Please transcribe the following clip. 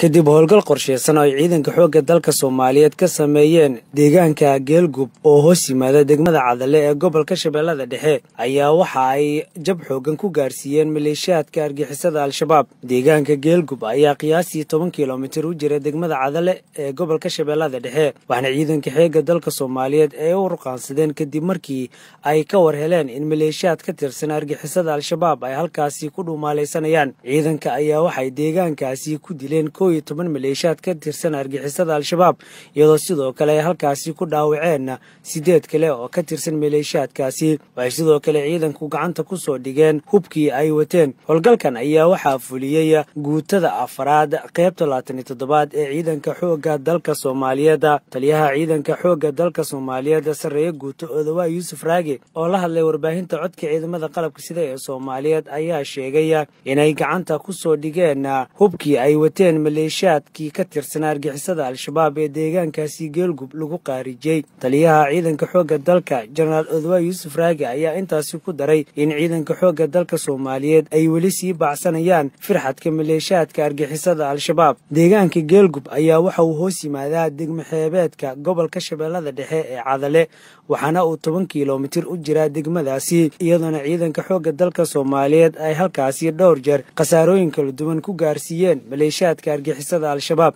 kadib howlgal qorsheysan oo ay ciidanka xoogga dalka soomaaliyeed ka sameeyeen deegaanka geelgub oo hoos yimaada degmada cadale ee gobolka shabeellada dhexe ayaa waxa ay jab xoogan ku gaarsiiyeen maleeshiyaadka argixisada al-shabaab. Deegaanka geelgub ayaa qiyaastii toban kilomitir u jira degmada cadale ee gobolka shabeellada dhexe waxaana ciidanka xeegga dalka soomaaliyeed ay u ruqaansadeen kadib markii ay ka war heleen in maleeshiyaad ka tirsan argixisada al-shabaab ay halkaasi ku dhuumaalaysanayaan ciidanka ayaa waxay deegaankaasi ku dileen iyo toban maleeshiyaad ka tirsan argixisada al-shabaab iyadoo sidoo kale ay halkaasi ku dhaawaceen sideed kale oo ka tirsan maleeshiyaadkaasi waxay sidoo kale ciidanku gacanta ku soo dhigeen hubkii ay wateen. Howlgalkan ayaa waxaa fuliyey guutada afaraad qaybta labaatan iyo toddobaad ee ciidanka xoogga dalka soomaaliyeed. Taliyaha ciidanka xoogga dalka soomaaliyeed sarreeye guuto odawaa yuusuf raage oo la hadlay warbaahinta codka ciidamada qalabka sida ee soomaaliyeed ayaa sheegay inay gacanta ku soo dhigeen hubkii ay wateen maleeshiyaadkii ka tirsanaa argixisada al-shabaab ee deegaankaasi geelgub lagu qaarijiyey. Taliyaha ciidanka xoogga dalka jenaraal odawaa yuusuf raage ayaa intaasi ku daray in ciidanka xoogga dalka soomaaliyeed ay weli sii baacsanayaan firxadka maleeshiyaadka argixisada al-shabaab. Deegaanka geelgub ayaa waxa uu hoos yimaadaa degmaxeebeedka gobolka shabeellada dhexe ee cadale waxaana uu toban kilomitir u jiraa degmadaasi iyadoona ciidanka xoogga dalka soomaaliyeed ay halkaasi dhowr jeer khasaarooyin kala duwan ku gaarsiiyeen maleeshiyaadka argixisada al-shabaab